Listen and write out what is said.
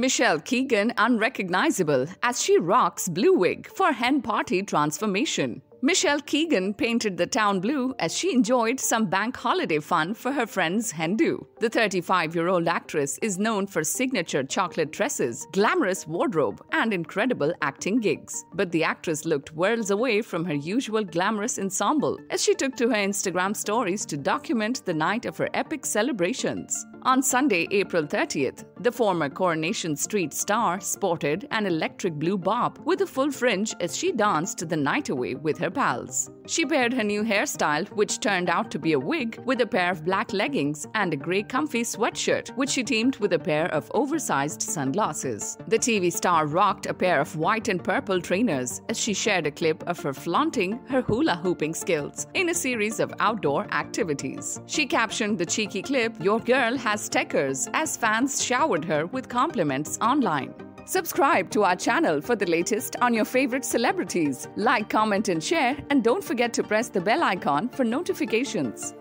Michelle Keegan unrecognizable as she rocks blue wig for hen party transformation. Michelle Keegan painted the town blue as she enjoyed some bank holiday fun for her friend's hen do. The 35 year old actress is known for signature chocolate dresses, glamorous wardrobe, and incredible acting gigs. But the actress looked worlds away from her usual glamorous ensemble as she took to her Instagram stories to document the night of her epic celebrations. On Sunday, April 30th, the former Coronation Street star sported an electric blue bob with a full fringe as she danced the night away with her pals. She paired her new hairstyle, which turned out to be a wig, with a pair of black leggings and a grey comfy sweatshirt, which she teamed with a pair of oversized sunglasses. The TV star rocked a pair of white and purple trainers as she shared a clip of her flaunting her hula hooping skills in a series of outdoor activities. She captioned the cheeky clip, Your girl has techers, as fans showered her with compliments online. Subscribe to our channel for the latest on your favorite celebrities. Like, comment, and share, and don't forget to press the bell icon for notifications.